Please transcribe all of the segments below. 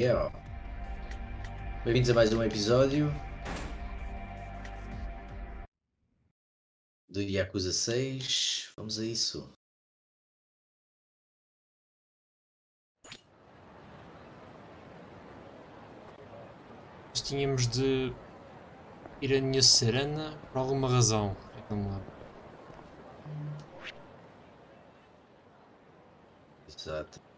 Yeah. Bem-vindos a mais um episódio do Yakuza 6. Vamos a isso. Nós tínhamos de ir a Ninha Serena por alguma razão. É que não me lembro. Exato.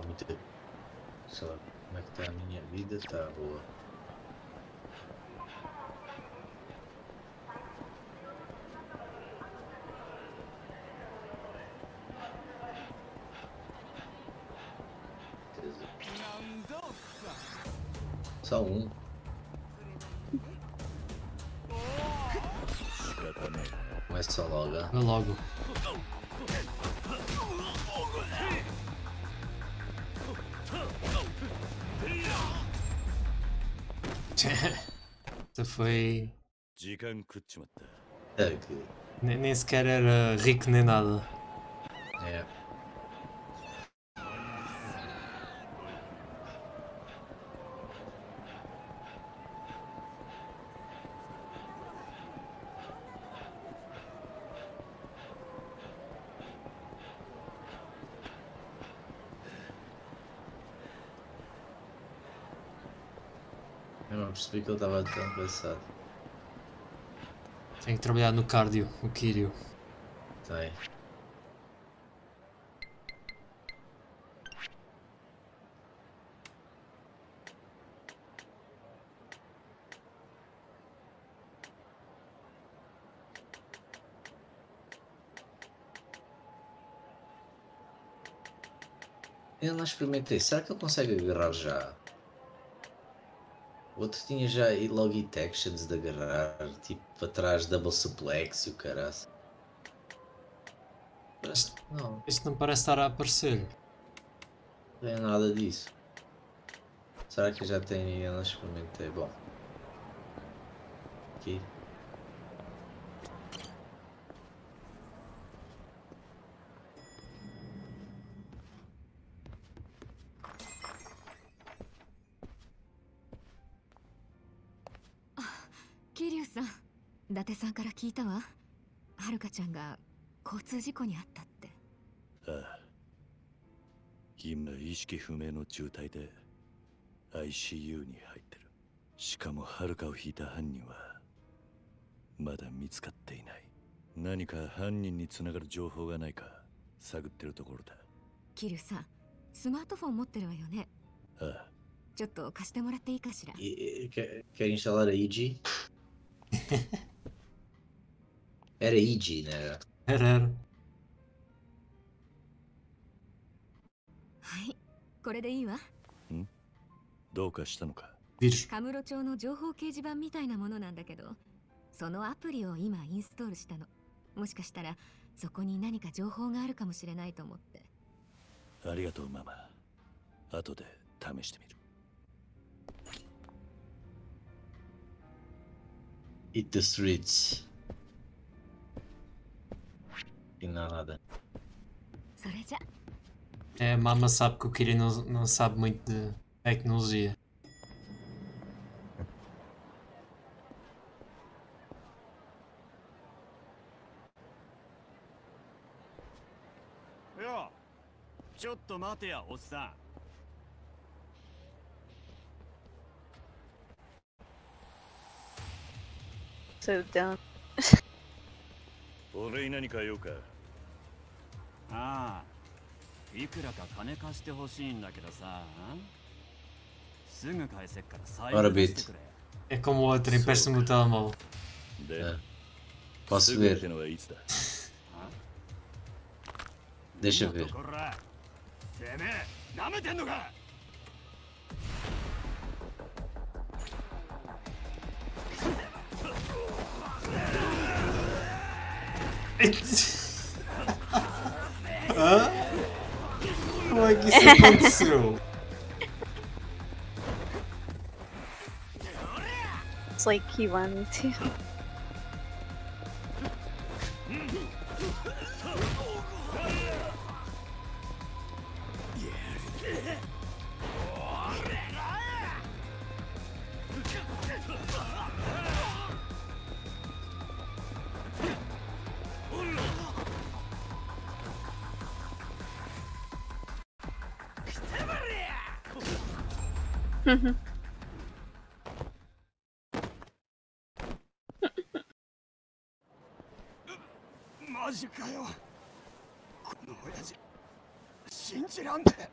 Oh, muito. Sei lá, como é que está a minha vida? Está boa. Só um. Começa logo. Vai logo. Isso foi. É, que... nem, nem sequer era rico nem nada. É. percebi que ele estava tão cansado. Tenho que trabalhar no cardio, o Kiryu. Tem. Eu não experimentei. Será que ele consegue agarrar já? Outro tinha já aí logo hit actions de agarrar, tipo para trás, double suplex e o caraço. Parece não, Isto não parece estar a aparecer. não é nada disso. Será que já e eu não experimentei? Bom. Aqui. –達さんから聞いたわ。はるかちゃんが交通事故にあったって。ああ。今意識不明の重体で ICU に入ってる。しかもはるかを引いた犯人はまだ見つかっていない。何か犯人につながる情報がないか探ってるところだ。桐生さんスマートフォン持ってるわよね。ああ。ちょっと貸してもらっていいかしら？E- e- Quer, instalar a? Era EG, não era? Era, era. はいこれでいいわどうかしたのか？カムロ町の情報掲示板みたいなものなんだけどそのアプリを今インストールしたのもしかしたらそこに何か情報があるかもしれないと思ってありがとうママ後で試してみる Hit the streets. E nada. É, a mama sabe que o Kiryu não, não sabe muito de tecnologia. よちょっと待てやおっさ So dumb. 俺に何か用かんああいくらか金貸してほしいんだけどさすぐ返せから最後にしてえ、こもわってペスムターもで、パスウェルはいつだでしょてめえ、なめてんのかえ Como é que isso aconteceu? It's like he wanted to. マジかよこの親父信じらんねえ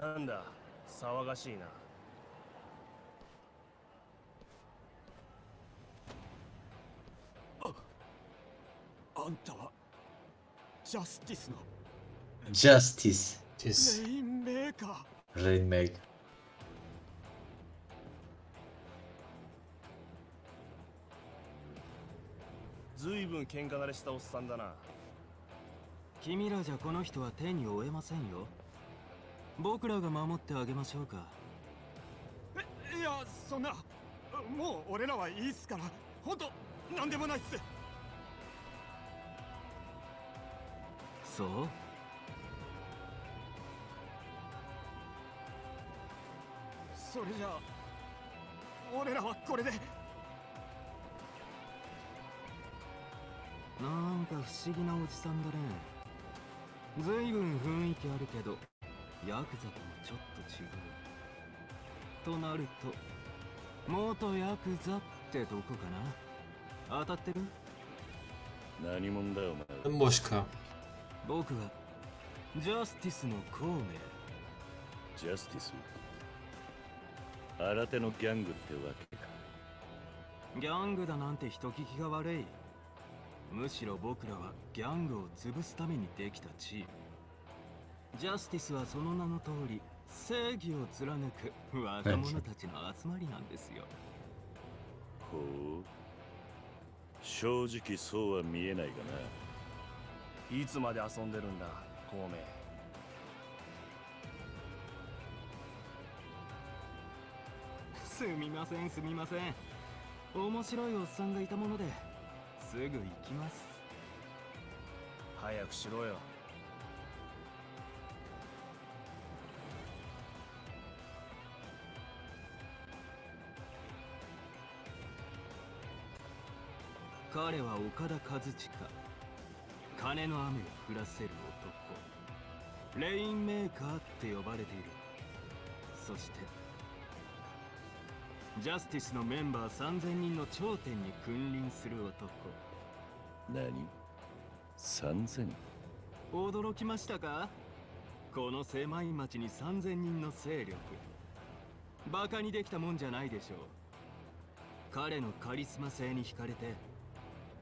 なんだ騒がしいな。ジャスティスの。Justice ですレインメーカー Remake ずいぶん喧嘩慣れしたおっさんだな。君らじゃこの人は手に負えませんよ。僕らが守ってあげましょうか。いやそんな。もう俺らはいいっすから。本当なんでもないっすそう。それじゃあ俺らはこれで。なんか不思議なおじさんだね。ずいぶん雰囲気あるけどヤクザともちょっと違う。となると元ヤクザってどこかな？当たってる？何者だお A 前.僕はジャスティスの孔明。ジャスティス？新手のギャングってわけか。ギャングだなんて人聞きが悪い。むしろ僕らはギャングを潰すためにできたチーム。ジャスティスはその名の通り正義を貫く若者たちの集まりなんですよ。ほう。正直そうは見えないがいつまで遊んでるんだ孔明。すみませんすみません。面白いおっさんがいたものですぐ行きます。早くしろよ。彼は岡田和親金の雨を降らせる男。レインメーカーって呼ばれている。そしてジャスティスのメンバー3000人の頂点に君臨する男。な何3000驚きましたか？この狭い町に3000人の勢力。バカにできたもんじゃないでしょう。彼のカリスマ性に惹かれて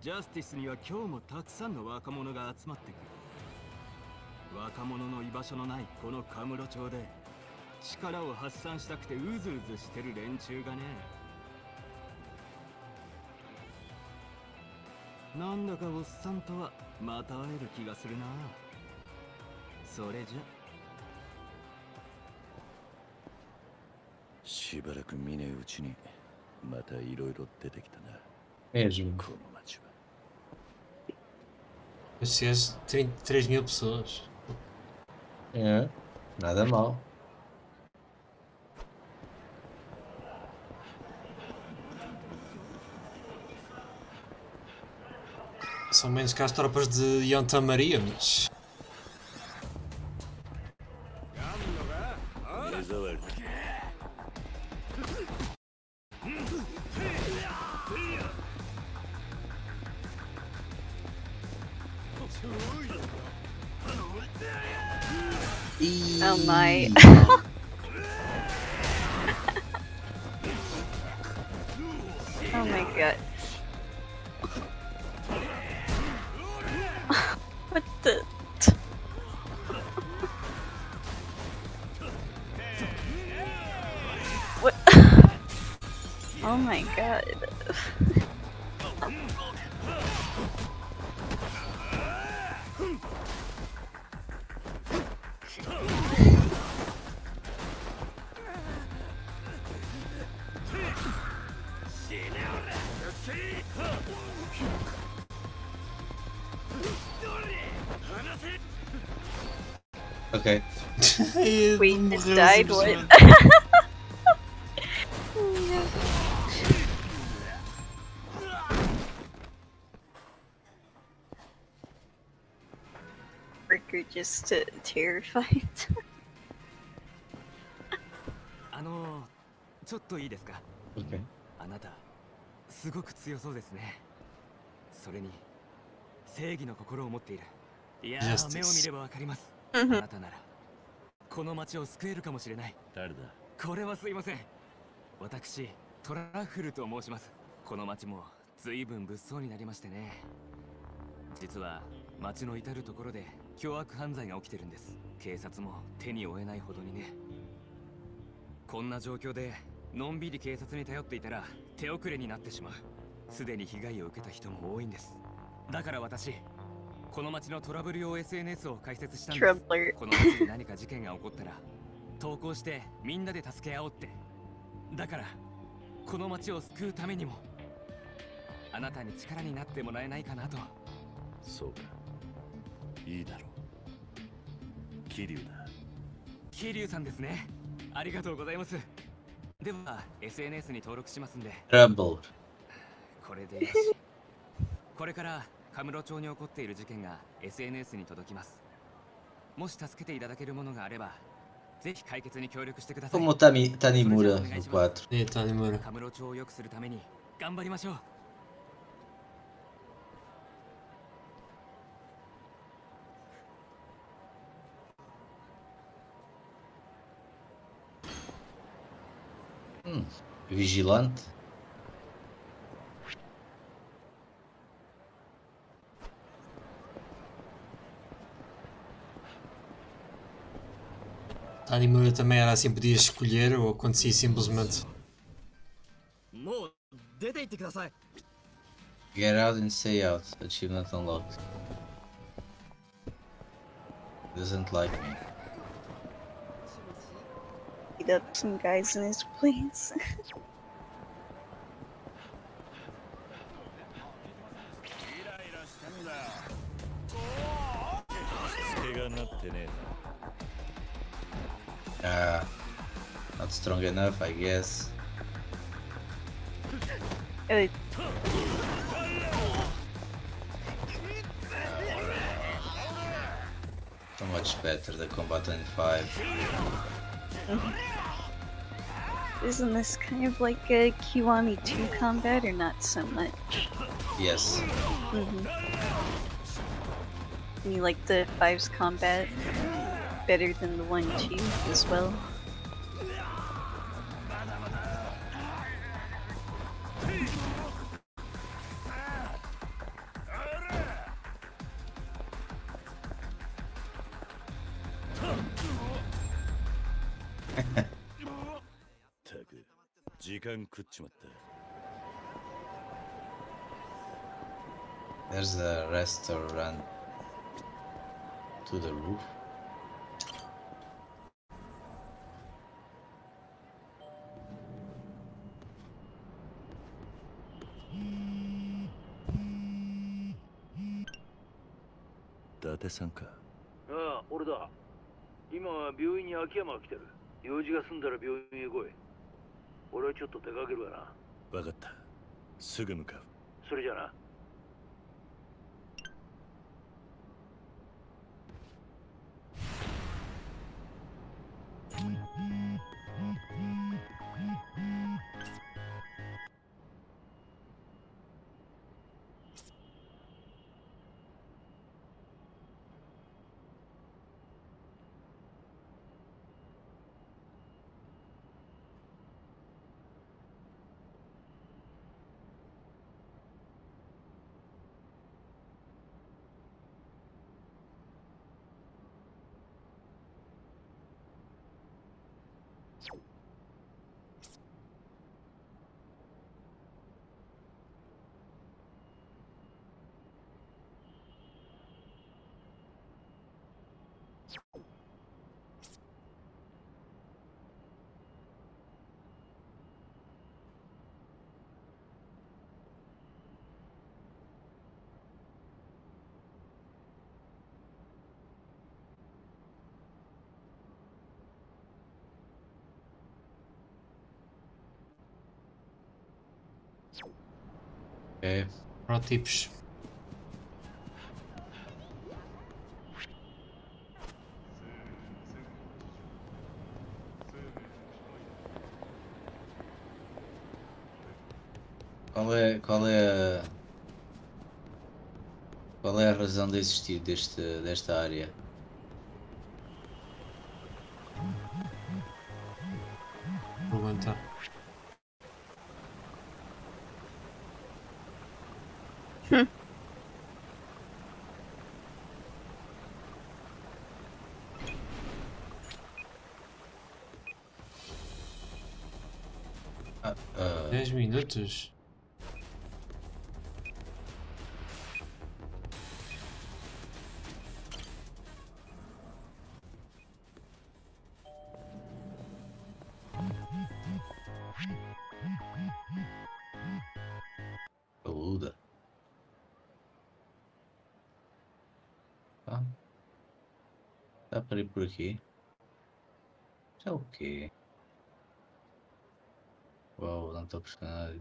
ジャスティスには今日もたくさんの若者が集まってくる。若者の居場所のないこのカムロ町で力を発散したくてうずうずしてる連中がね。なんだかおっさんとはまた会える気がするな。それじゃ。しばらく見ねえうちにまたいろいろ出てきたな。Mesmo こ Esses 33 mil pessoas. É, nada mal. São menos que as tropas de Yanta Maria, mas. died? What? simplesmente. or just to terrified? あのちょっといいですか Ok. あなたすごく強そうですねそれに正義の心を持っているいやー Justice 目を見ればわかりますあ Mhm. なたなら この町を救えるかもしれない。誰だ？これはすいません。私トラッフルと申します。この町も随分物騒になりましてね。実は町の至る所で凶悪犯罪が起きてるんです。警察も手に負えないほどにね。こんな状況でのんびり警察に頼っていたら手遅れになってしまう。すでに被害を受けた人も多いんです。だから私この町のトラブル用 SNS を開設したんです.この町に何か事件が起こったら投稿してみんなで助け合おうって。だからこの町を救うためにもあなたに力になってもらえないかなと。そうか。いいだろう。桐生だ。桐生さんですね。ありがとうございます。では SNS に登録しますんで.これでよし。これからカムロ町に起こっている事件が SNS に届きますもし助けていただけるものがあればぜひ解決に協力してください Como Tani, Tanimura no 4. É, Tanimura. カムロ町を良くするために頑張りましょう Hum, vigilante. A Animura também era assim, podia escolher ou acontecia simplesmente. Get out and stay out. Achievement unlocked. Doesn't like me. Beat up some guys in his place. Uh, not strong enough, I guess. It so much better the combat in 5. Isn't this kind of like a Kiwami 2 combat or not so much? Yes. Mm -hmm. You like the 5's combat? better than the one two as well. There's a restaurant to the roof. さんか？ああ、俺だ。今は病院に秋山が来てる。用事が済んだら病院へ来い。俺はちょっと出かけるわな。わかったすぐ向かうそれじゃな。É, protipos. Qual é, qual é a. Qual é a razão de existir deste, desta área? Pergunta. Ah, ah, 10 minutos? Aqui? Isso é o quê? Uau, não estou nada.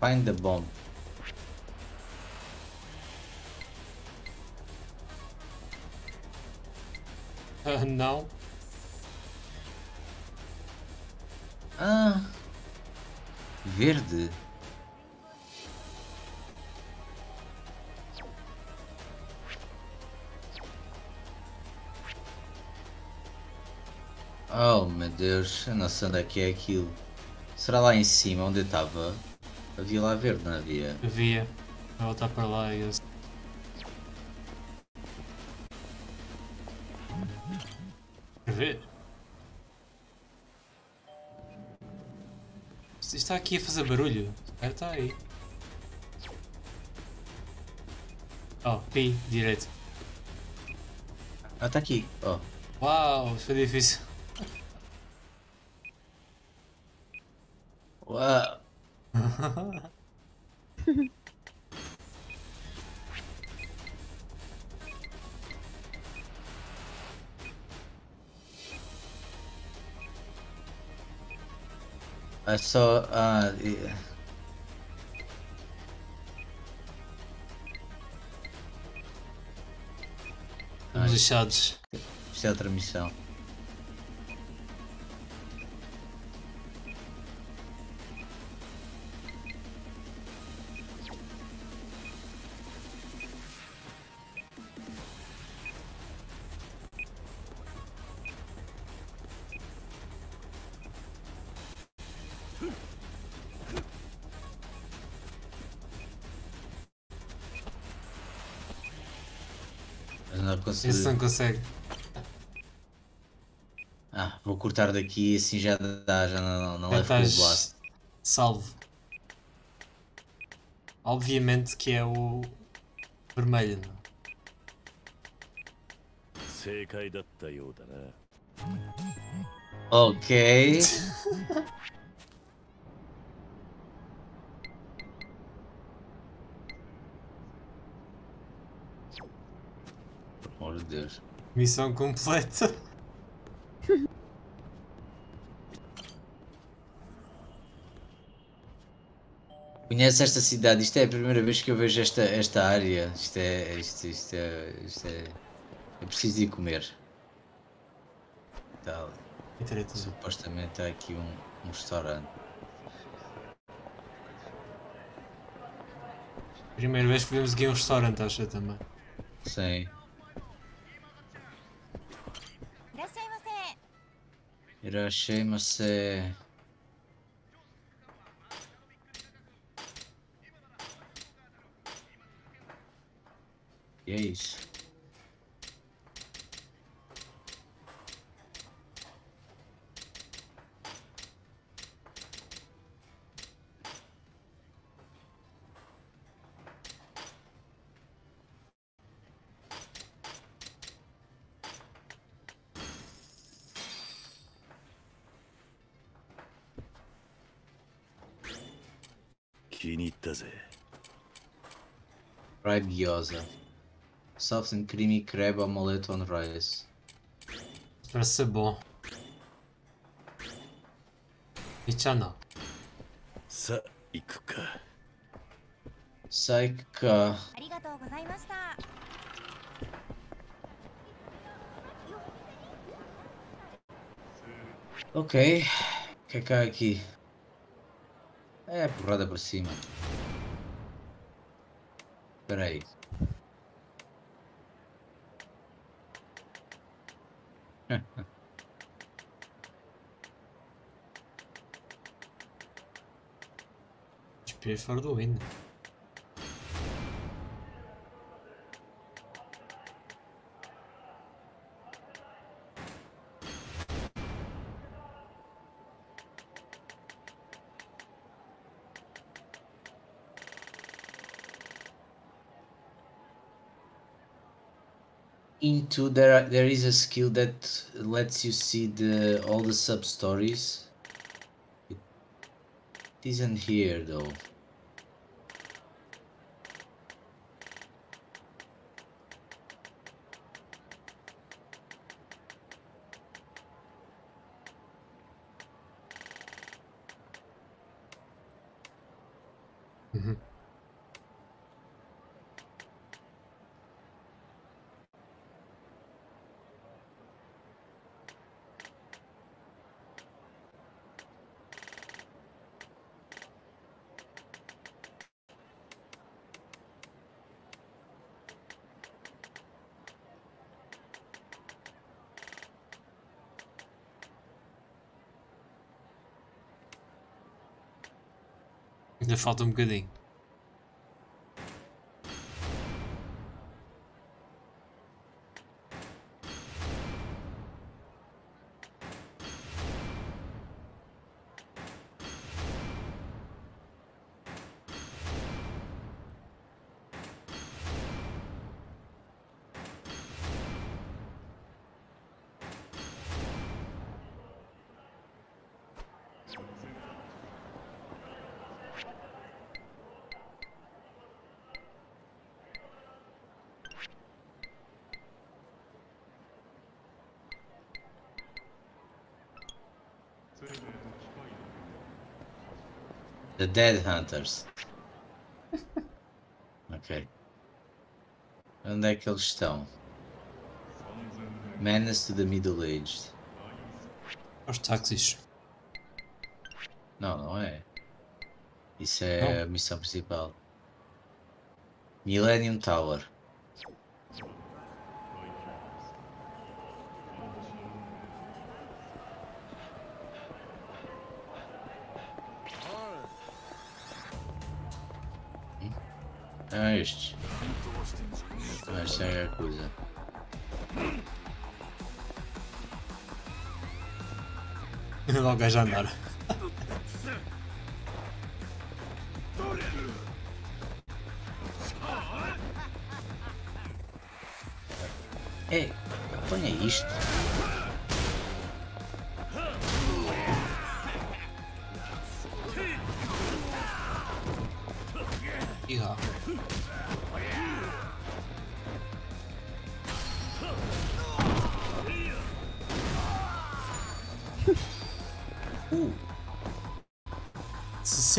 Find the bomb. Ah, não. Ah! Verde. Oh meu Deus, eu não sei onde é que é aquilo. Será lá em cima onde eu estava? Havia lá verde, não havia? Havia. Vou voltar para lá e eu... Quer ver? Isto está aqui a fazer barulho. Espera, está aí. Oh, pi, direito. Ah, está aqui. Oh. Uau, foi difícil. É só. Ah, e- Estamos lixados. isto é outra missão. não consegue. Ah, vou cortar daqui assim já dá, já não, não leva o é então blast. Salvo. Obviamente que é o vermelho. Não? É? Ok. amor de Deus. Missão completa. Conhece esta cidade? Isto é a primeira vez que eu vejo esta, esta área. Isto é. Isto, isto é. Isto é. Eu preciso ir comer. Tá, Interesse. supostamente há aqui um, um restaurante. Primeira vez que vemos aqui um restaurante, acho eu também. Sim. Irashima-se. E é isso.「fried gyoza. Soft and creamy crab omelette on rice. Parece ser bom. Ichana. Sa, iku ka. Sa, iku ka. Ok. O que é que há aqui? É porrada por cima. Espera aí. Espia fora do ainda. Into there, are- there is a skill that lets you see the all the sub stories. It isn't here though. Falta um bocadinho. Dead Hunters. ok. Onde é que eles estão? Menace to the Middle Aged. Os táxis. Não, não é. Isso é a missão principal. Millennium Tower. logo a janela. Ei, apanha isto.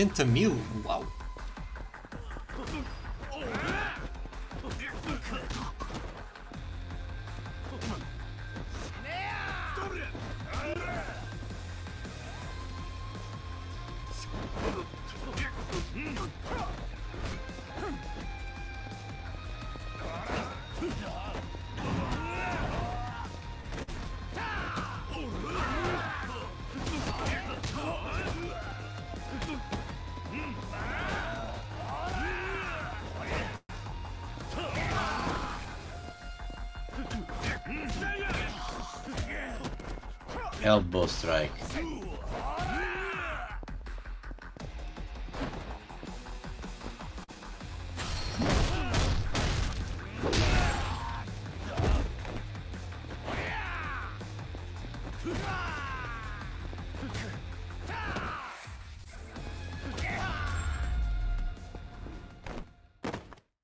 60 mil? Uau! Elbow strike.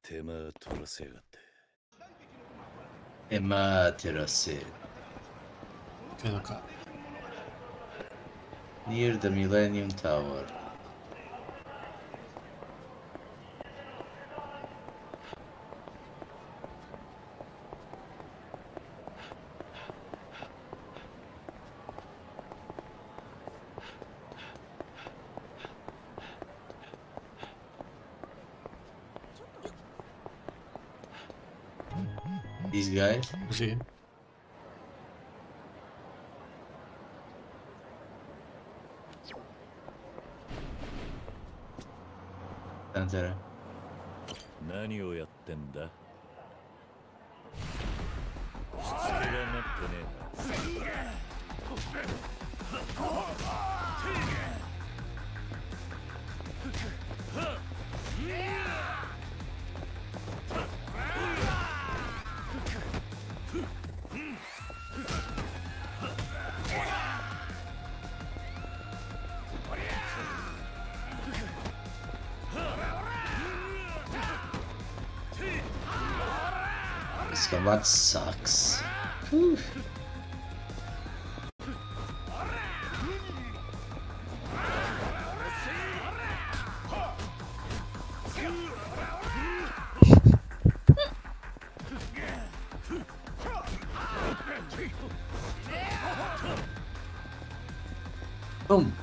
Tema 取らせやがって。Ematerose. Cada cá. near the Millennium Tower. These guys? んじゃない何をや So that sucks. Boom.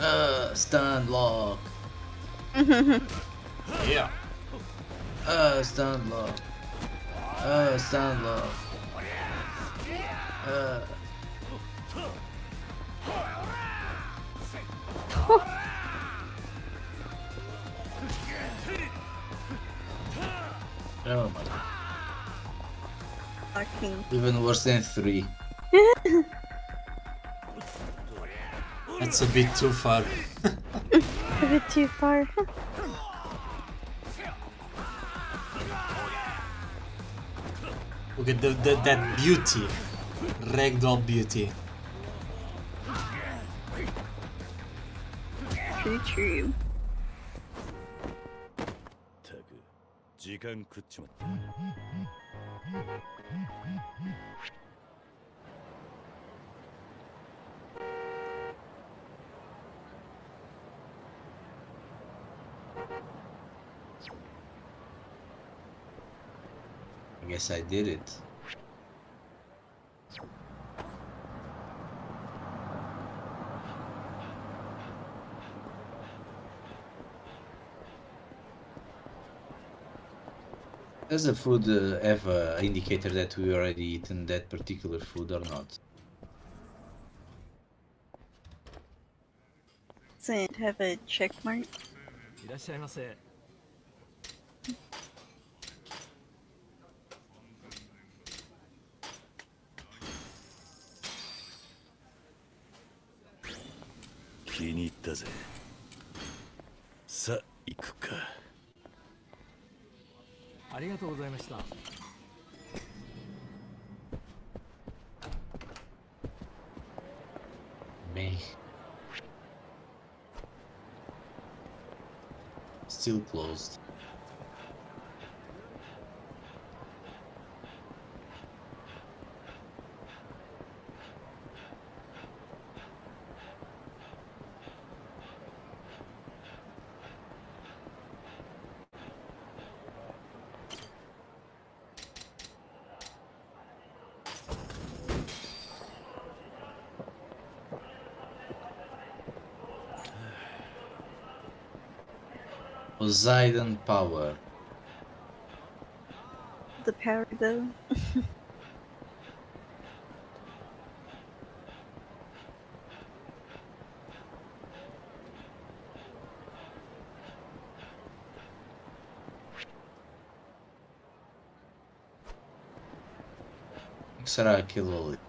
Uh, stun lock. yeah. Uh, stun lock. Uh, stun lock. Uh. Oh my god. Fucking. Even worse than three. That's a bit too far. A bit too far. Look at the, the, that beauty. Ragdoll beauty. true, true. I did it. Does the food uh, have an indicator that we already eaten that particular food or not? Does it have a check mark? 気に入ったぜさあ行くかありがとうございました Me. Still closed. Poseidon power. The power though. Será aquilo ali?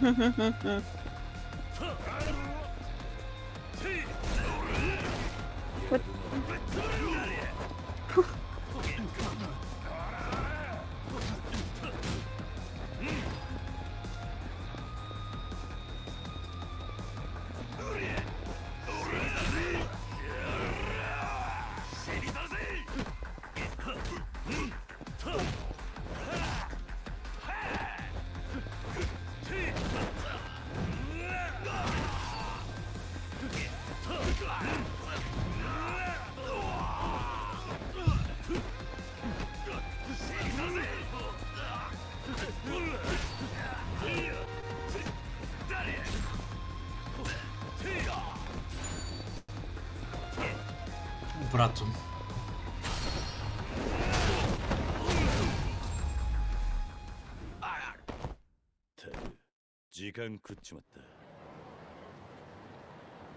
Mm-hmm.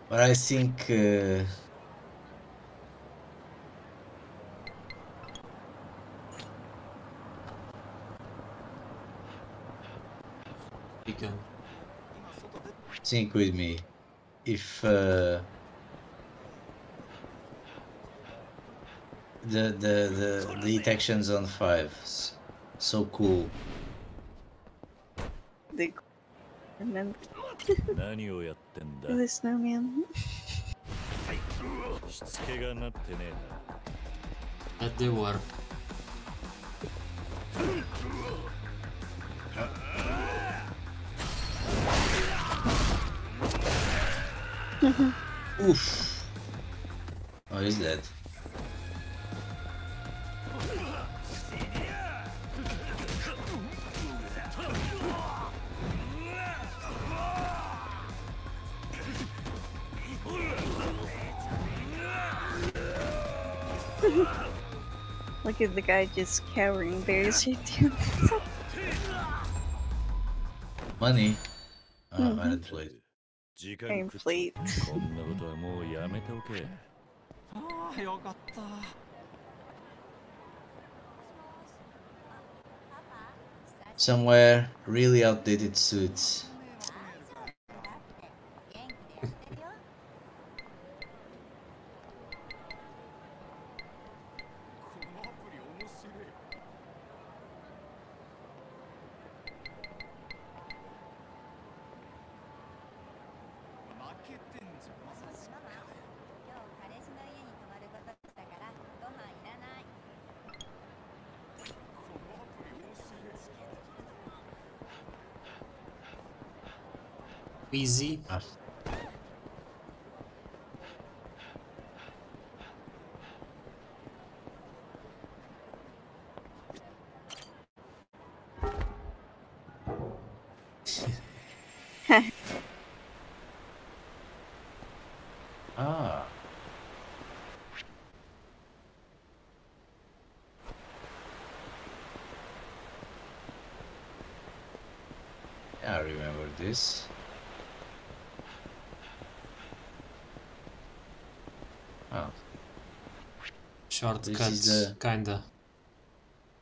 But I think uh... think with me. If uh... the the the, the detections on five. So cool. The remember. the snowman. At the warp. Oof. Oh, he's dead. to the guy just cowering there Money. Uh, mm -hmm. and Somewhere really outdated suits. Easy. Shortcuts, the- kinda.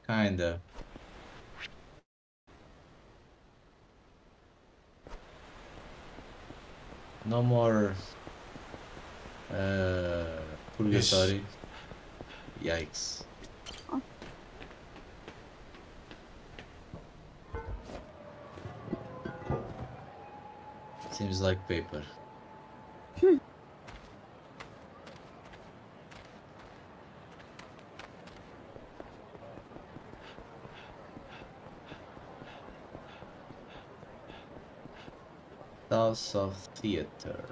kinda. No more uh, purgatory. Yikes. Seems like paper. Of Theater.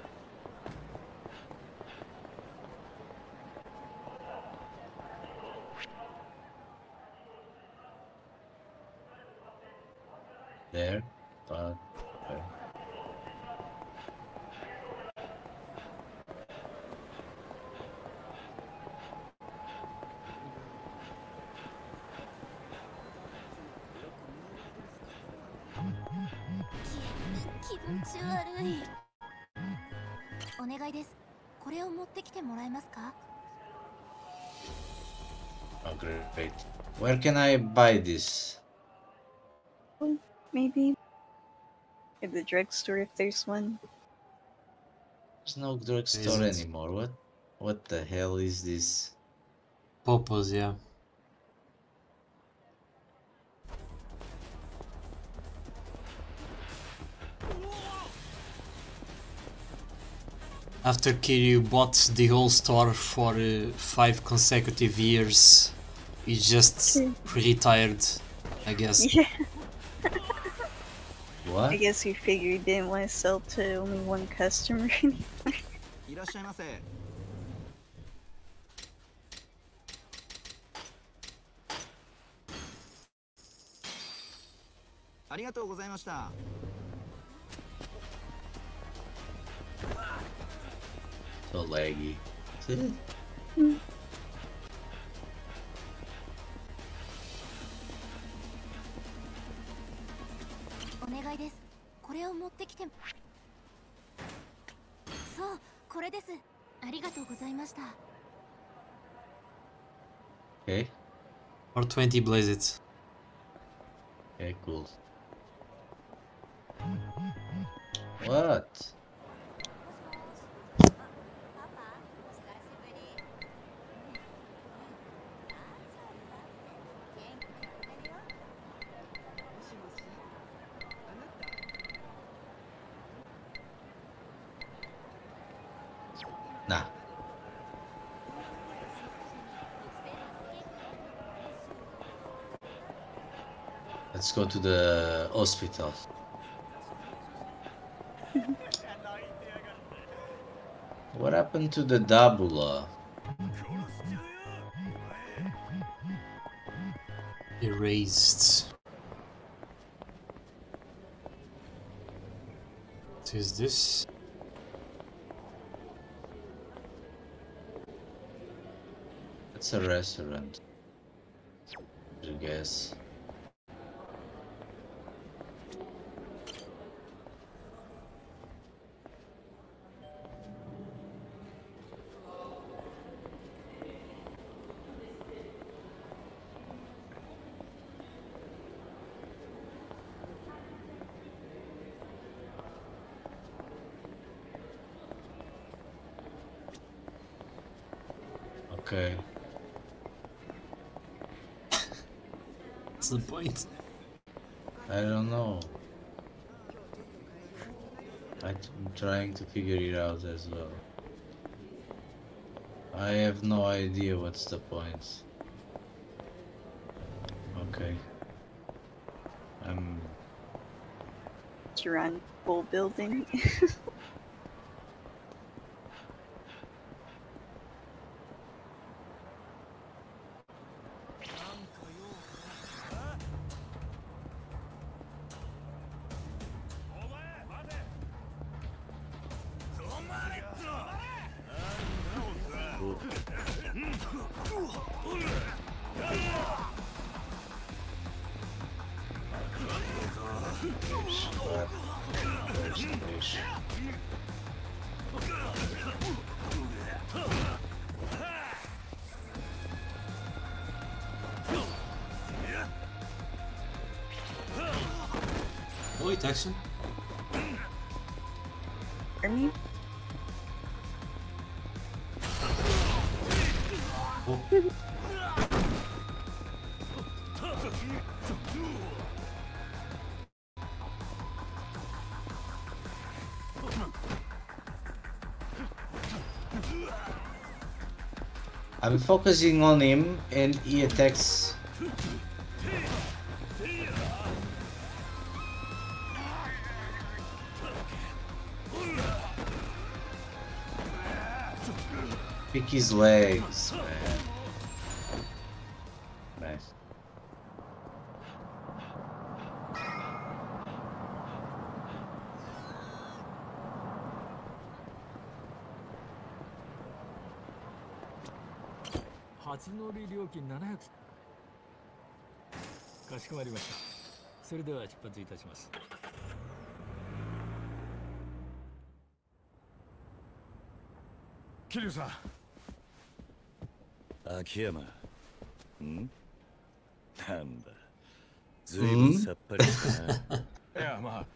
Can I buy this? Maybe. At the drugstore if there's one. There's no drugstore Isn't. anymore. What? What the hell is this? Popos, yeah. After Kiryu bought the whole store for uh, five consecutive years, He's just pretty tired, I guess. Yeah. what? I guess he figured he didn't want to sell to only one customer anymore. So laggy. れを持ってきてそうこれですありがとうございました Okay. R20 blaze it. Okay, cool. What? Let's go to the hospital. what happened to the Dabula? Erased. What is this? It's a restaurant. I guess. Okay. What's the point? I don't know. I'm trying to figure it out as well. I have no idea what's the point. Okay. I'm run full building. I'm focusing on him and he attacks. Pick his legs, しこまりました。それでは出発いたします。桐生さん。秋山。ん？なんだ。ずいぶんさっぱりしたな。いやまあ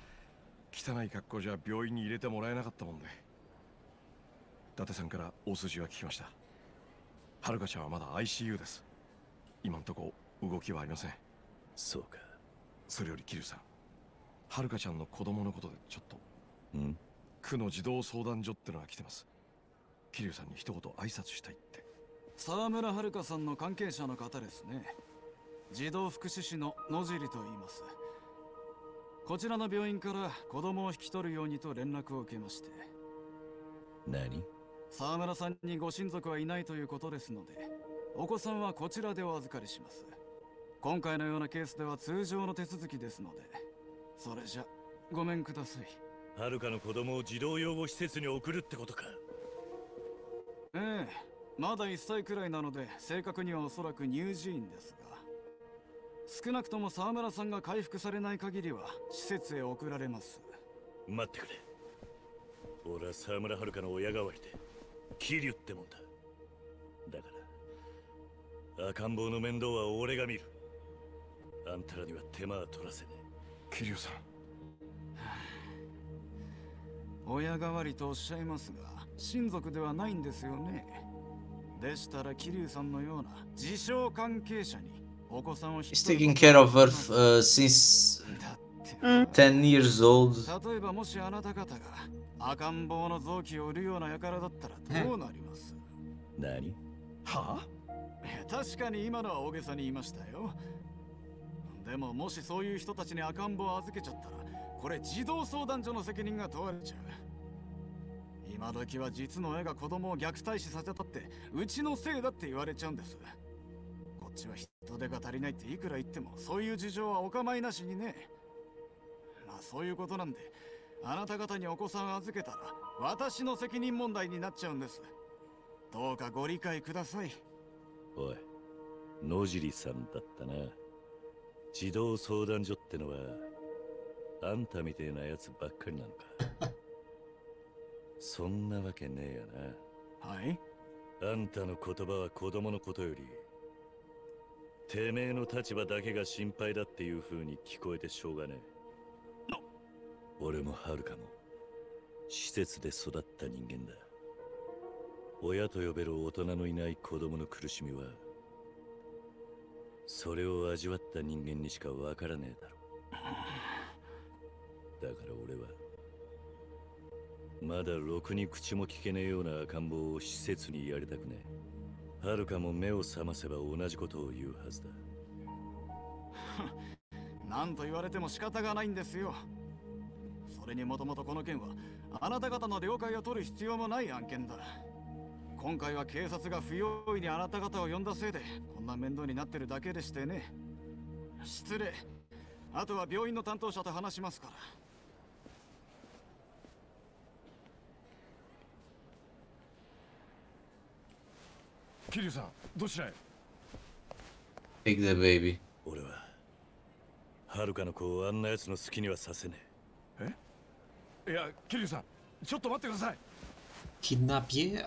汚い格好じゃ病院に入れてもらえなかったもんで。伊達さんから大筋は聞きました。遥香ちゃんはまだ ICU です。今んとこ動きはありませんそうか。それより桐生さん遥香ちゃんの子供のことでちょっと。ん？区の児童相談所ってのが来てます。桐生さんに一言挨拶したいって。沢村遥さんの関係者の方ですね。児童福祉士の野尻と言います。こちらの病院から子供を引き取るようにと連絡を受けまして。何？沢村さんにご親族はいないということですのでお子さんはこちらでお預かりします今回のようなケースでは通常の手続きですので。それじゃごめんください。遥香の子供を児童養護施設に送るってことか。ええ。まだ1歳くらいなので正確にはおそらく乳児院ですが。少なくとも沢村さんが回復されない限りは施設へ送られます。待ってくれ。俺は沢村遥の親代わりで桐生ってもんだ。だから赤ん坊の面倒は俺が見るあんたらには手間は取らせねえ。桐生さん。親代わりとおっしゃいますが親族ではないんですよね。でしたら桐生さんのような自称関係者にお子さんを He's taking care of her uh, since 10 years old. 例えばもしあなた方が赤ん坊の臓器を売るような輩だったらどうなります？何？は確かに今のは大げさに言いましたよでももしそういう人たちに赤ん坊を預けちゃったらこれ児童相談所の責任が問われちゃう。今時は実の親が子供を虐待死させたってうちのせいだって言われちゃうんです。こっちは人手が足りないっていくら言ってもそういう事情はお構いなしにね。まあそういうことなんであなた方にお子さんを預けたら私の責任問題になっちゃうんです。どうかご理解ください。おい野尻さんだったな。児童相談所ってのはあんたみてえなやつばっかりなのか。そんなわけねえよな。はい。あんたの言葉は子供のことよりてめえの立場だけが心配だっていう風に聞こえてしょうがねえ。俺もはるかも施設で育った人間だ。親と呼べる大人のいない子供の苦しみはそれを味わった人間にしかわからねえだろ。だから俺はまだろくに口も聞けねえような赤ん坊を施設にやりたくねえ。はるかも目を覚ませば同じことを言うはずだ。何と言われても仕方がないんですよ。それにもともとこの件はあなた方の了解を取る必要もない案件だ。今回は警察が不用意にあなた方を呼んだせいでこんな面倒になってるだけでしてね。失礼。あとは病院の担当者と話しますから。桐生さんどちらへ？Take the baby. 俺ははるかの子をあんな奴の好きにはさせねえ。いや桐生さんちょっと待ってください。Kidnappé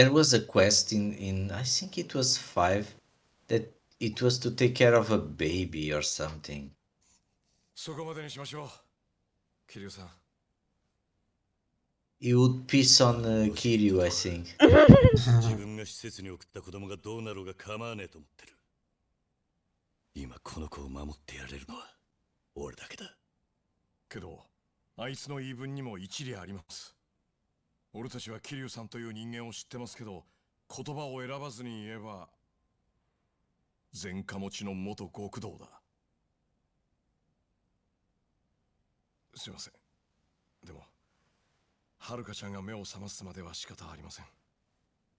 there was a quest in, in I think it was five that it was to take care of a baby or something. He would piss on uh, Kiryu, I think. 俺たちは桐生さんという人間を知ってますけど言葉を選ばずに言えば前科持ちの元極道だ。すいません。でもはるかちゃんが目を覚ますまでは仕方ありません。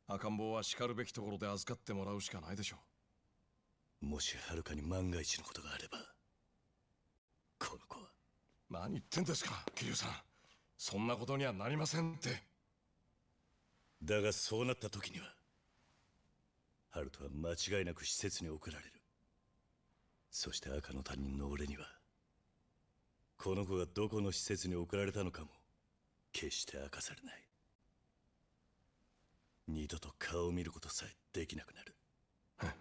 赤ん坊は叱るべきところで預かってもらうしかないでしょもしはるかに万が一のことがあればこの子は。何言ってんですか桐生さん。そんなことにはなりませんってだがそうなった時にはハルトは間違いなく施設に送られる。そして赤の他人の俺にはこの子がどこの施設に送られたのかも決して明かされない。二度と顔を見ることさえできなくなる。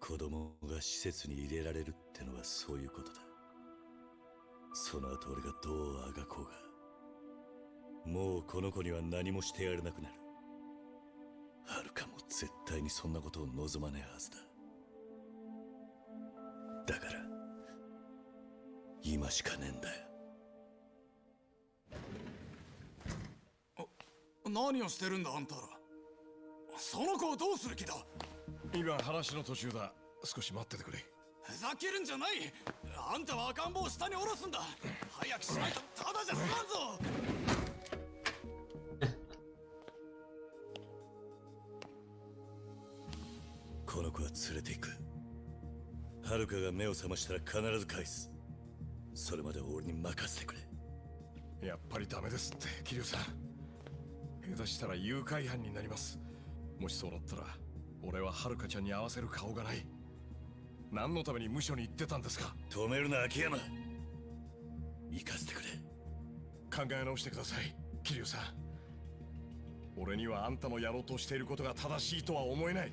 子供が施設に入れられるってのはそういうことだ。その後俺がどうあがこうがもうこの子には何もしてやれなくなる。はるかも絶対にそんなことを望まねえはずだ。だから今しかねえんだよ。何をしてるんだあんたら。その子をどうする気だ。今話の途中だ。少し待っててくれ。ふざけるんじゃない。あんたは赤ん坊を下に下ろすんだ。早くしないとただじゃ済まんぞはるかが目を覚ましたら必ず返す。それまで俺に任せてくれ。やっぱりダメですって桐生さん。下手したら誘拐犯になります。もしそうなったら俺ははるかちゃんに合わせる顔がない。何のために無所に行ってたんですか？止めるな秋山。行かせてくれ。考え直してください桐生さん。俺にはあんたのやろうとしていることが正しいとは思えない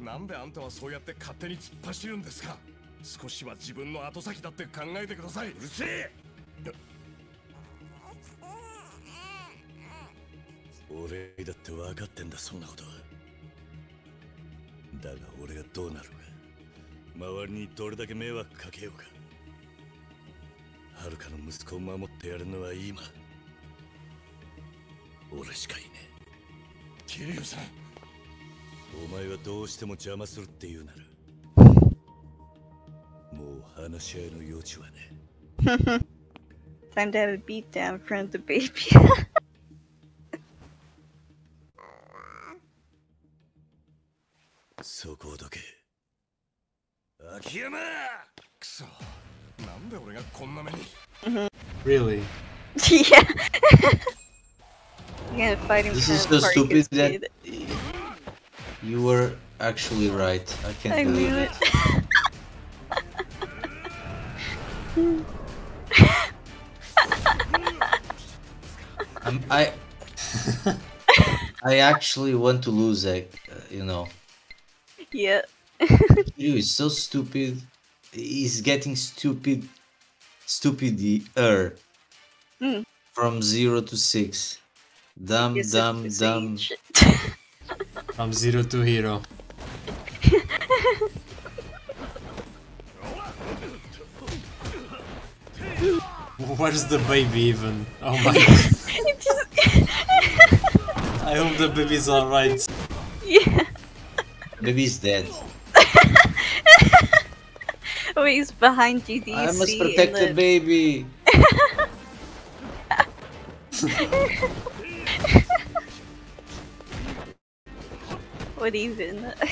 なんであんたはそうやって勝手に突っ走るんですか？少しは自分の後先だって考えてください。うるせえ。俺だって分かってんだそんなこと。はだが俺がどうなるか。周りにどれだけ迷惑かけようか。はるかの息子を守ってやるのは今。俺しかいねえ。桐生さんお前はどうしても邪魔するって言うならもう話し合いの余地はね Time to have a beatdown in front of the baby. そこをどけ秋山くそなんで俺がこんな目に Really? yeah. You're gonna fight him This is so stupid that. You were actually right. I can't I believe knew it. I'm, I I actually want to lose it, uh, you know. yeah. Kiryu is so stupid. He's getting stupid, stupider Hmm. from zero to six. Dumb, dumb, dumb. sage. From zero to hero. Where's the baby even? Oh my god. I hope the baby's alright. yeah. Baby's dead. Oh, he's behind you. Do I must protect in the baby. What even?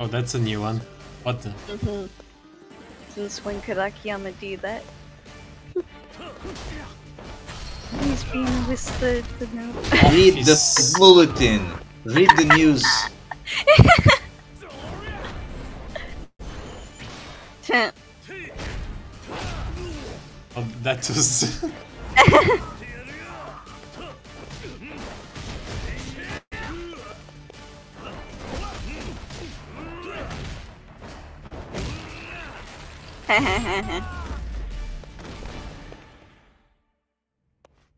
Oh, that's a new one. What the? Mhm. Since when could Akiyama do that? He's being whispered the note. Read the bulletin. Read the news. Oh, that was.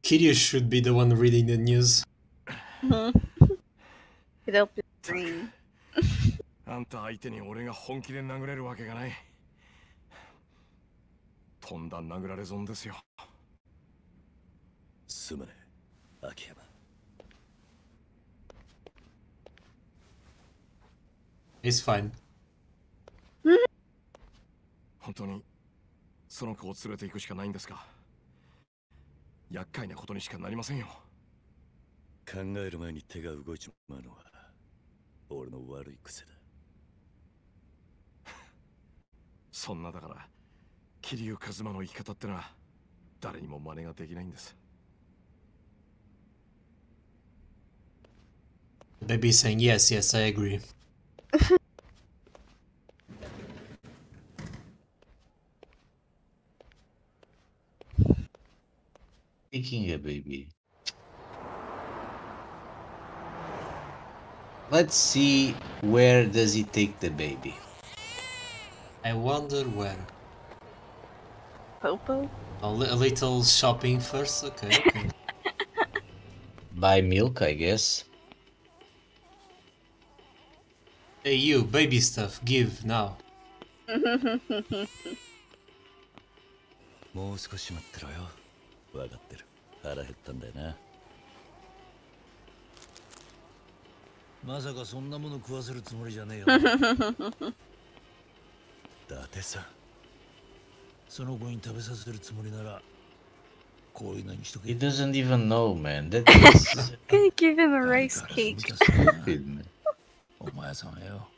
Kiryu should be the one reading the news. It helped his dream. あんた相手に俺が本気で殴れるわけがないとんだ殴られ損ですよすまねえ秋山 He's fine. 本当にその子を連れて行くしかないんですか 厄介なことにしかなりませんよ。考える前に手が動いちまうのは俺の悪い癖だ。そんなだから桐生一馬の生き方ってのは誰にも真似ができないんです。Baby saying yes, yes, I agree. Taking a baby. Let's see where does he take the baby. I wonder where. Popo? A, li- a little shopping first? Okay, okay. Buy milk, I guess. hey, you, baby stuff, give now. もう少し待ってろよ 分かってる腹減ったんだよなまさかそんなもの食わせるつもりじゃねえよ。伊達さんその子に食べさせるつもりなら、こういうのにしとけ。He doesn't even know, man. That is Gonna give him a rice cake. お前さんよ。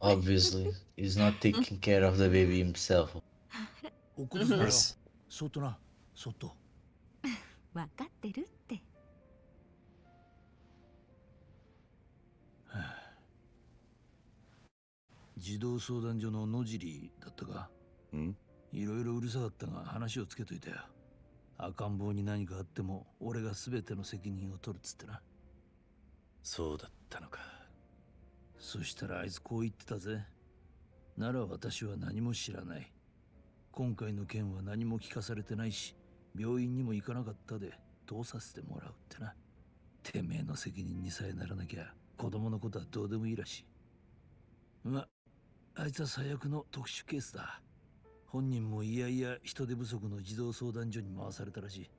Obviously, he's not taking care of the baby himself. 送るぞよ Yes. そっとな、そっと。分かってるって児童相談所の野尻だったか？ん？いろいろうるさかったが話をつけといたよ。赤ん坊に何かあっても俺が全ての責任を取るっつってな。そうだったたのかそしたらあいつこう言ってたぜ。なら私は何も知らない。今回の件は何も聞かされてないし、病院にも行かなかったで通させてもらうってな。てめえの責任にさえならなきゃ子供のことはどうでもいいらしい。ま、あいつは最悪の特殊ケースだ。本人もいやいや人手不足の児童相談所に回されたらしい。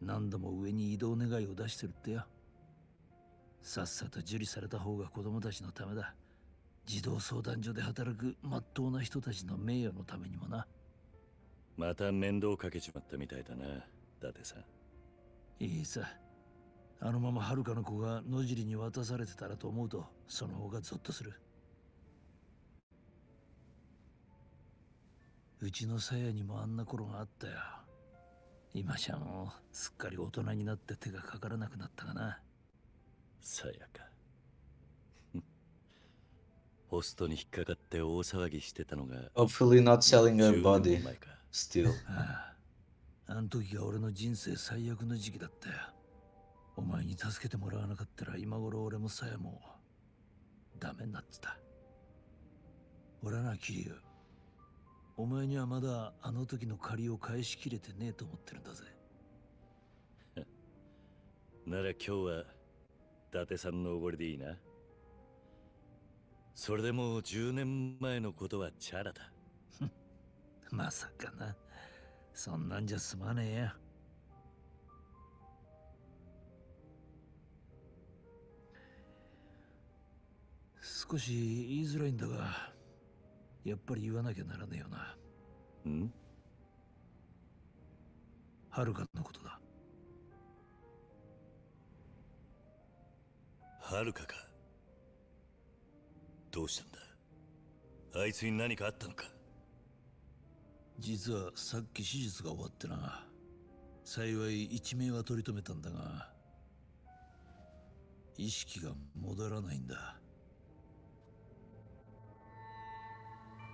何度も上に移動願いを出してるってよ。さっさと受理された方が子供たちのためだ。児童相談所で働くまっとうな人たちの名誉のためにもな。また面倒かけちまったみたいだな伊達さんいいさ。あのまま遥の子が野尻に渡されてたらと思うと、その方がゾッとする。うちの鞘にもあんな頃があったよ。今じゃもうすっかり大人になって手がかからなくなったがな。さやか ホストに引っかかって大騒ぎしてたのが Hopefully, not selling her 10 body still. ああ、あの時が俺の人生最悪の時期だったよ。お前に助けてもらわなかったら今頃俺も鞘もダメになってた。俺はな、キリュウ。お前にはまだあの時の借りを返しきれてねえと思ってるんだぜ。なら今日は伊達さんのおごりでいいなそれでもう10年前のことはチャラだ まさかな。そんなんじゃすまねえや。少し言いづらいんだが、やっぱり言わなきゃならねえよな。ん？はるかのことだ。はるかかどうしたんだ？あいつに何かあったのか？実はさっき手術が終わってな。幸い一命は取り留めたんだが、意識が戻らないんだ。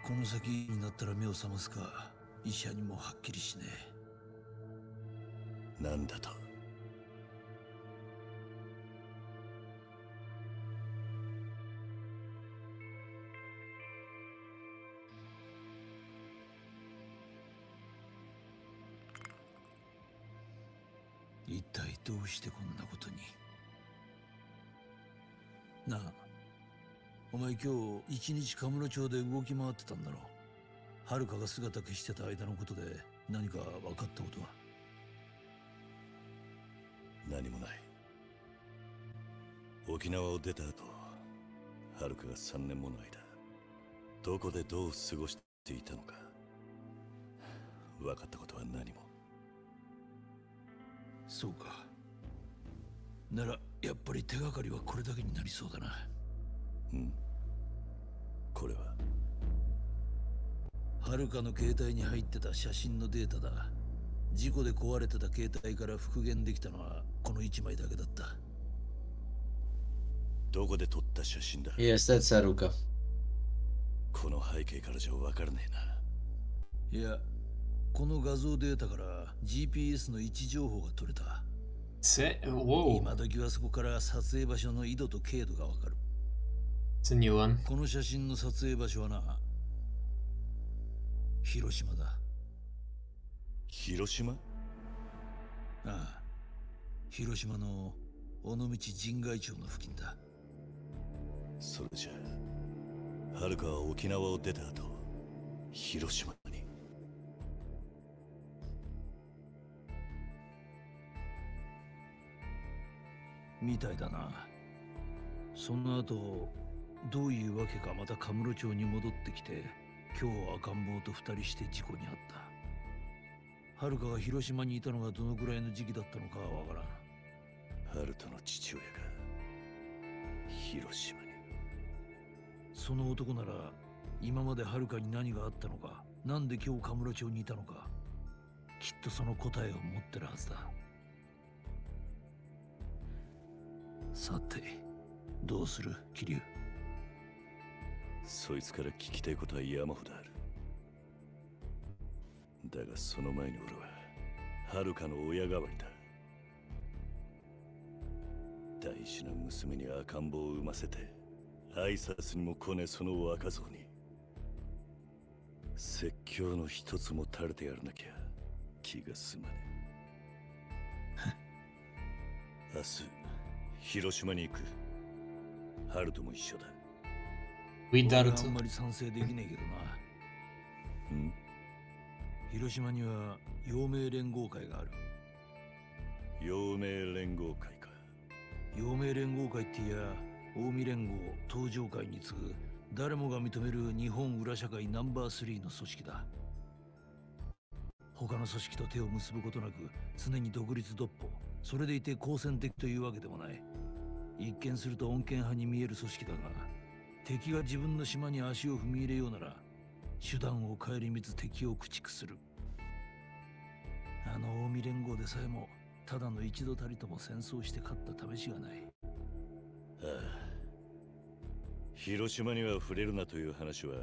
この先になったら目を覚ますか、医者にもはっきりしねえ。なんだと？どうしてこんなことに。なあお前今日一日カムロ町で動き回ってたんだろ。はるかが姿消してた間のことで何か分かったことは？何もない。沖縄を出た後はるかが3年もの間どこでどう過ごしていたのか分かったことは何も。そうかならやっぱり手がかりはこれだけになりそうだな。うん。これは。はるかの携帯に入ってた写真のデータだ。事故で壊れてた携帯から復元できたのはこの1枚だけだった。どこで撮った写真だ？Yes, that's Haruka. この背景からじゃ分からねえな。いやこの画像データから GPS の位置情報が取れた Se- Whoa, 今時はそこから撮影場所の緯度と経度がわかる。a new one. この写真の撮影場所はな広島だ。広島？ああ広島の尾道神外町の付近だ。それじゃあはるかは沖縄を出た後広島みたいだな。その後どういうわけかまたカムロ町に戻ってきて今日赤ん坊と二人して事故に遭った。はるかが広島にいたのがどのくらいの時期だったのかはわからん。ハルトの父親が広島に。その男なら今まではるかに何があったのかなんで今日カムロ町にいたのかきっとその答えを持ってるはずださてどうする桐生？そいつから聞きたいことは山ほどある。だがその前に俺ははるかの親代わりだ。大事な娘に赤ん坊を産ませて挨拶にも来ねその若造に。説教の一つも垂れてやらなきゃ気が済まねえ。明日広島に行く。ハルトも一緒だ。ウィダルトあんまり賛成できねえけどな。うん？広島には陽明連合会がある。陽明連合会か。陽明連合会っていや近江連合東上会に次ぐ誰もが認める日本裏社会ナンバー3の組織だ。他の組織と手を結ぶことなく常に独立独歩。それでいて好戦的というわけでもない一見すると穏健派に見える組織だが敵が自分の島に足を踏み入れようなら手段を顧みず敵を駆逐する。あの近江連合でさえもただの一度たりとも戦争して勝った試しがない。ああ。広島には触れるなという話は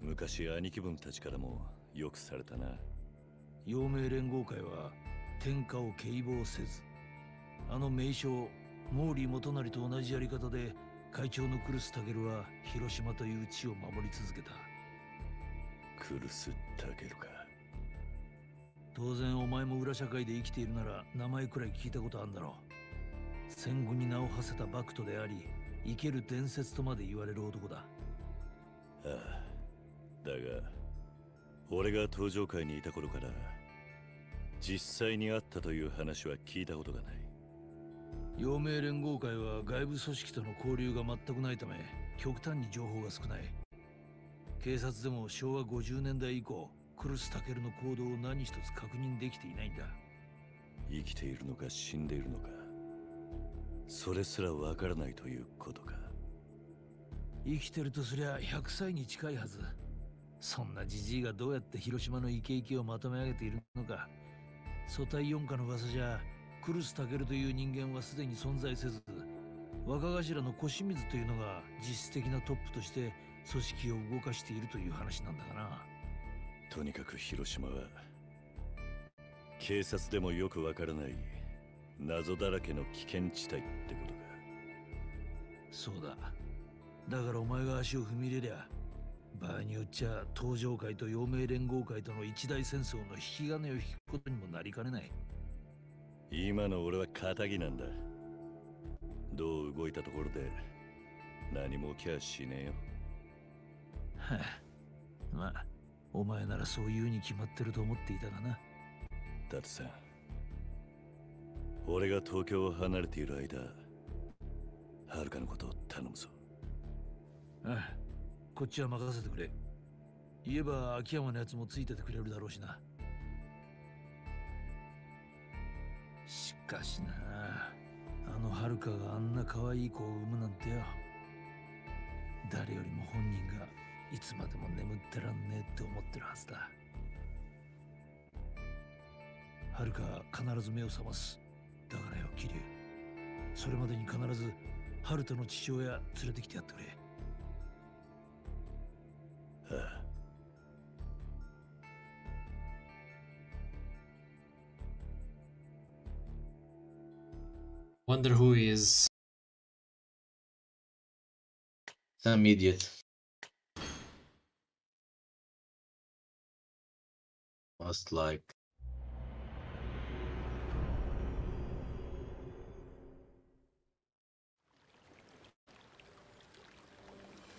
昔兄貴分たちからもよくされたな。陽明連合会は天下を警棒せずあの名将毛利元就と同じやり方で会長のクルスタケルは広島という地を守り続けた。クルスタケルか。当然お前も裏社会で生きているなら名前くらい聞いたことあるんだろう。戦後に名を馳せたバクトであり生ける伝説とまで言われる男だ。ああだが俺が登場会にいた頃から実際にあったという話は聞いたことがない陽明連合会は外部組織との交流が全くないため極端に情報が少ない。警察でも昭和50年代以降クルスタケルの行動を何一つ確認できていないんだ。生きているのか死んでいるのか。それすらわからないということか。生きてるとすりゃ100歳に近いはず。そんなじじいがどうやって広島のイケイケをまとめ上げているのか。組対四課の噂じゃクルスタケルという人間はすでに存在せず若頭の小清水というのが実質的なトップとして組織を動かしているという話なんだがな。とにかく広島は警察でもよくわからない謎だらけの危険地帯ってことか。そうだ。だからお前が足を踏み入れりゃ場合によっちゃ東上会と陽明連合会との一大戦争の引き金を引くことにもなりかねない今の俺は仇なんだ。どう動いたところで何も起きゃしねえよ。はあ。まあお前ならそういうに決まってると思っていたがな。だってさ俺が東京を離れている間はるかのことを頼むぞ。ああこっちは任せてくれ。言えば秋山のやつもついててくれるだろうしなしかしな。あのはるかがあんな可愛い子を産むなんてよ。誰よりも本人がいつまでも眠ってらんねえって思ってるはずだ。はるか必ず目を覚ます。だからよ桐生それまでに必ず春田の父親連れてきてやってくれ。Wonder who he is. Some idiot. Most like.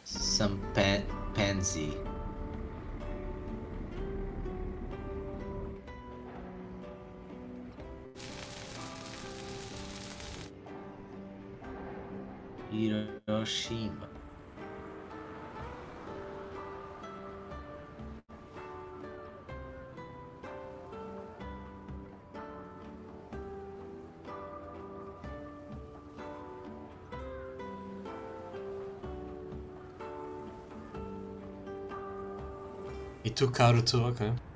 Some pan pansy. Hiroshima. E tu, Karuto, ok.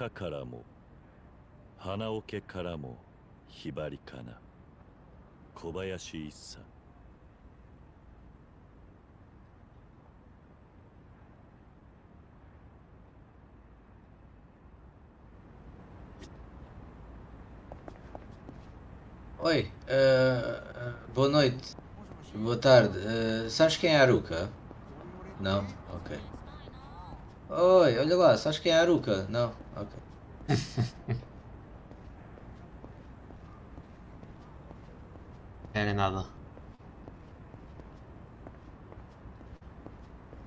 墓からも花桶からもひばりかな小林一茶 Oi, eh, boa noite. Boa tarde. Eh, sabes quem é a Aruka? Não? Ok. Oi, olha lá, sabes quem é a Aruka? Não? Ok. É nem nada.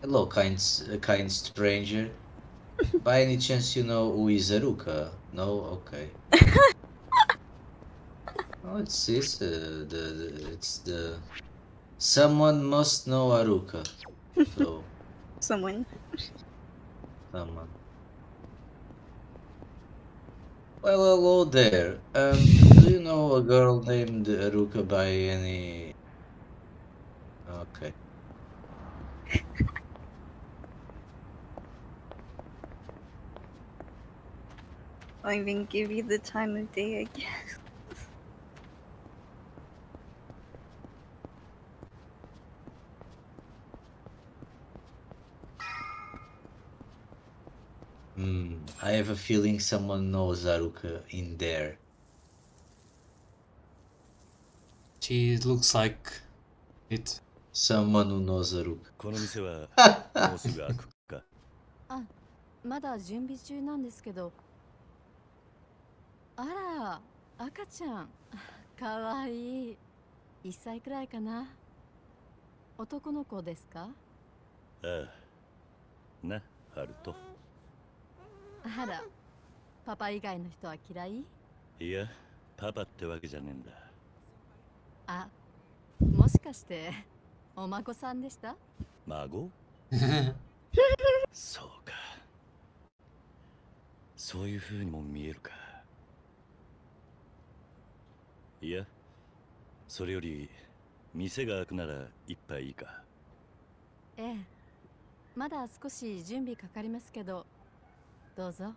Hello, kind, s- kind stranger. By any chance you know who is Aruka? No? Okay. Oh, it's it's uh, the, the it's the someone must know Aruka. So Someone. someone. Well, hello there. Um, do you know a girl named Aruka by any? Okay. I'll even give you the time of day, I guess. Hmm. I have a feeling someone knows Aruka in there. She looks like it. Someone who knows Aruka. この店はもうすぐ開くかまだ準備中なんですけどあら赤ちゃんかわいい1歳くらいかな男の子ですかああなハルトあらパパ以外の人は嫌い？いやパパってわけじゃねえんだ。あもしかしてお孫さんでした？孫？そうか。そういう風にも見えるか。いやそれより店が開くなら一杯いいか。ええ。まだ少し準備かかりますけどどうぞ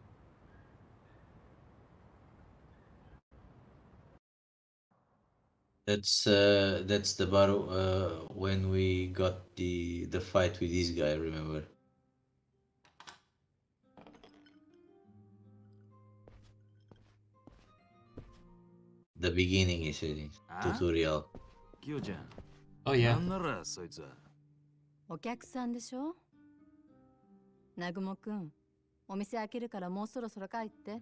That's uh that's the battle uh when we got the the fight with this guy, remember? The beginning is it tutorial. キヨちゃん。 Oh yeah. なんならそいつは。お客さんでしょ南雲くん お店開けるからもうそろそろ帰って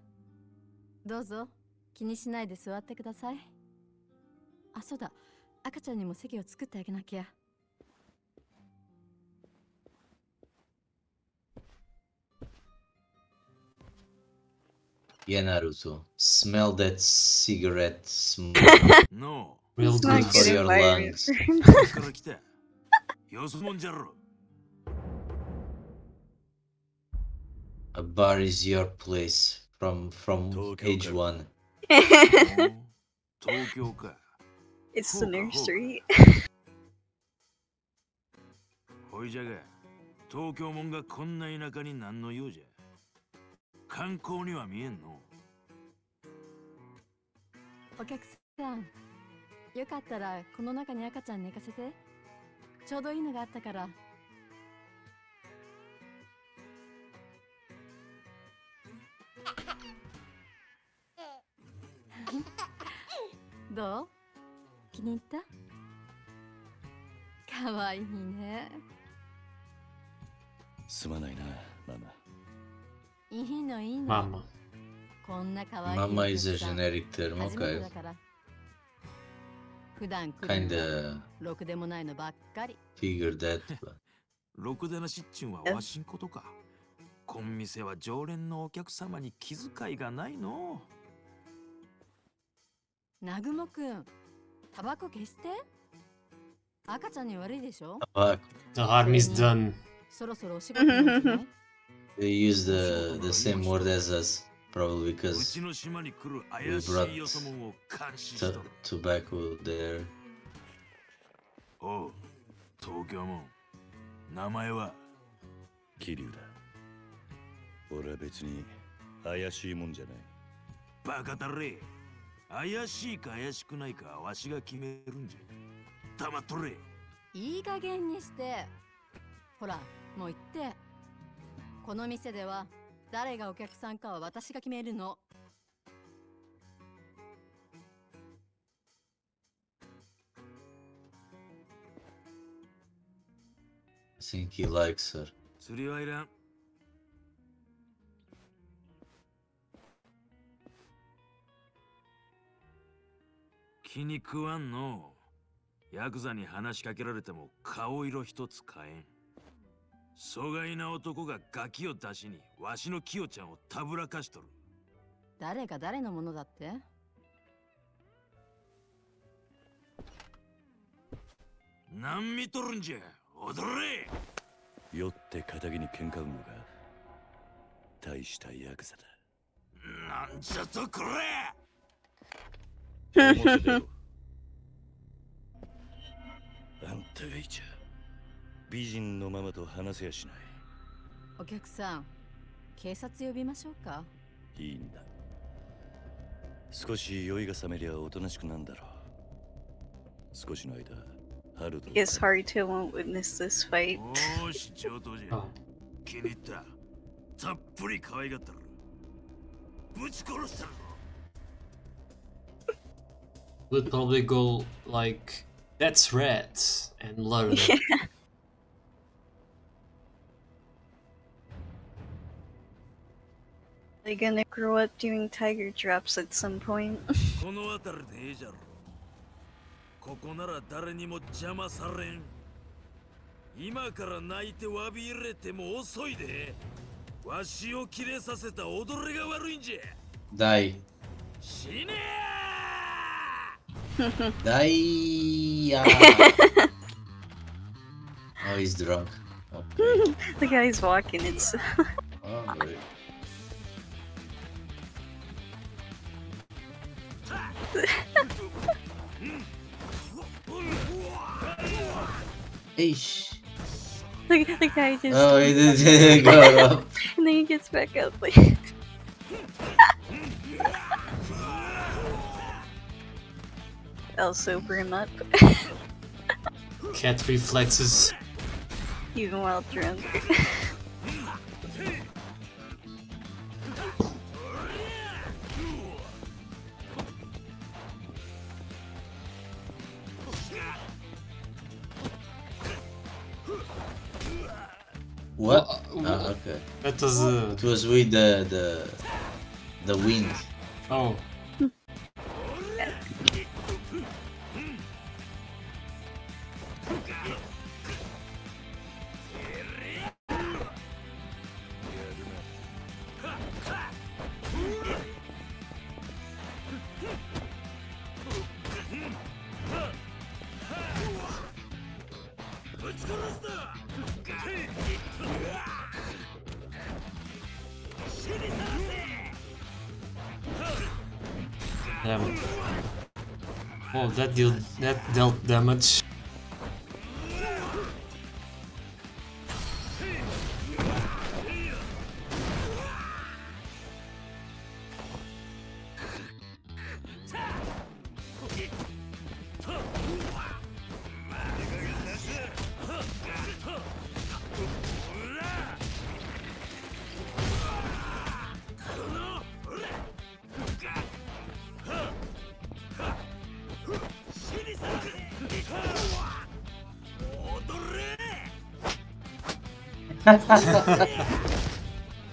どうぞ気にしないで座ってくださいあそうだ赤ちゃんにも席を作ってあげなきゃやなるぞ smell that cigarette smoke no real good for your lungs よそもんじゃろ bar is your place from from age one? 東京か。It's the nursery. ほいじゃが、東京もんがこんな田舎に何の用じゃ。観光には見えんの。お客さんよかったらこの中に赤ちゃん寝かせてちょうどいいのがあったからどう？気に入った？かわいいねすまないなママいいのいいの Mama. こんなかわいい Mama is a generic term, okay. だから普段来るのは Kinda ろくでもないのばっかり figured that. but- ろくでなしっちゅんはわしんことか。こん店は常連のお客様に気遣いがないの。南雲くんタバコ消して？赤ちゃんに悪いでしょ？Fuck. The harm is done. そろそろお仕事 They use the the same word as us, probably う because we brought t- tobacco there. おう、東京もん。名前は桐生だ俺は別に怪しいもんじゃないバカだれ。怪しいか怪しくないかわしが決めるんじゃ。黙っとれ。いい加減にしてほらもう言ってこの店では誰がお客さんかは私が決めるの I think he likes her. 釣りはいらん。気に食わんの。ヤクザに話しかけられても顔色一つ変えん。疎外な男がガキを出しにわしのキヨちゃんをたぶらかしとる。誰が誰のものだって？何見とるんじゃ踊れ酔って仇に喧嘩売るのが大したヤクザだなんじゃとこれあんたがいちゃ美人のママと話せやしなお客さん警察呼びましょうか。いいんだ。少し酔いが覚めりゃおとなしくなんだろう。少しの間ハルと Guess Haruto won't witness this fight. おーし上等じゃ。気に入った。たっぷり可愛がったらぶち殺したるぞ Would probably go like, that's red, and learn. Yeah. They gonna grow up doing tiger drops at some point. この辺りでええじゃろここなら誰にも邪魔されん今から泣いて詫び入れても遅いでわしをキレさせた踊りが悪いんじゃ Die. 死ね Die. Yeah. oh, he's drunk. Okay. the guy's walking. It's Oh, great. Eesh. the, the guy just. Oh, he did- did go up. and then he gets back up. Like. I'll sober him up, Cat reflexes. even while drunk. What? Uh, Ah, okay. That was uh, It was with the the the wind. oh. Oh, that deal that dealt damage.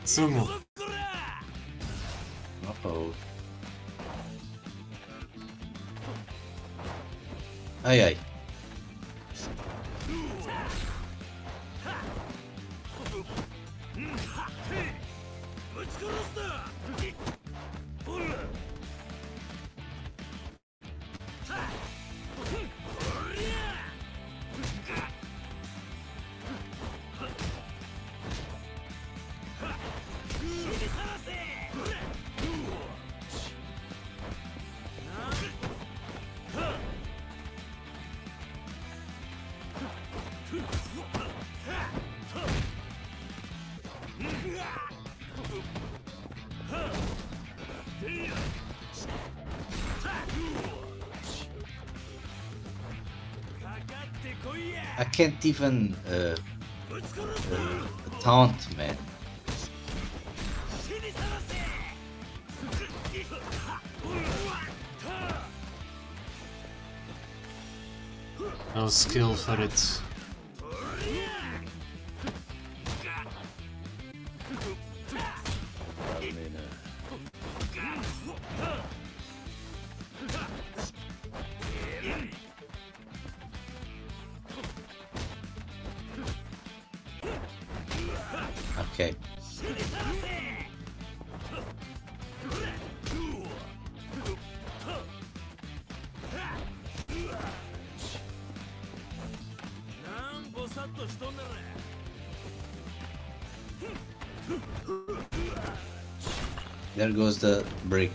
住む can't even uh, uh, taunt, man. No skill for it. There goes the brick.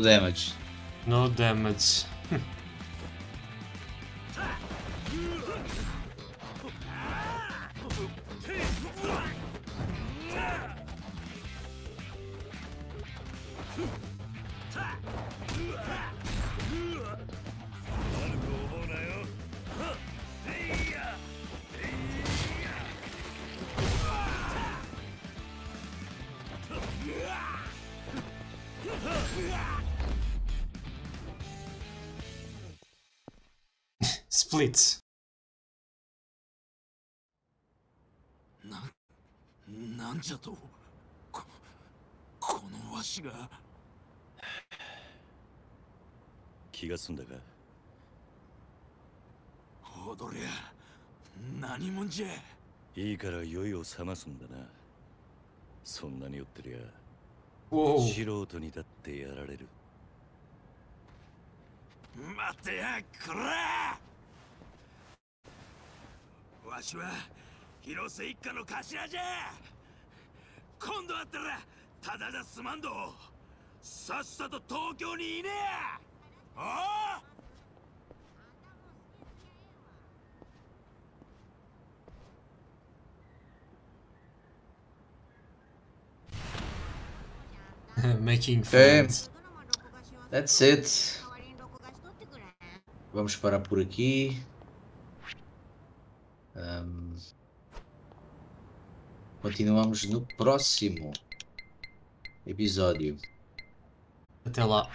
No damage. No damage. じゃとここのわしが。気が済んだか？踊りゃ何もんじゃ。いいから酔いを覚ますんだな。そんなに酔ってりゃおう素人にだってやられる。待ってやこら！わしは広瀬一家の頭じゃ今度会ったらただじゃすまんどさっさと東京にいねえああ Making Ok. friends. That's it. Vamos parar por aqui. Ahm, continuamos no próximo episódio. Até lá.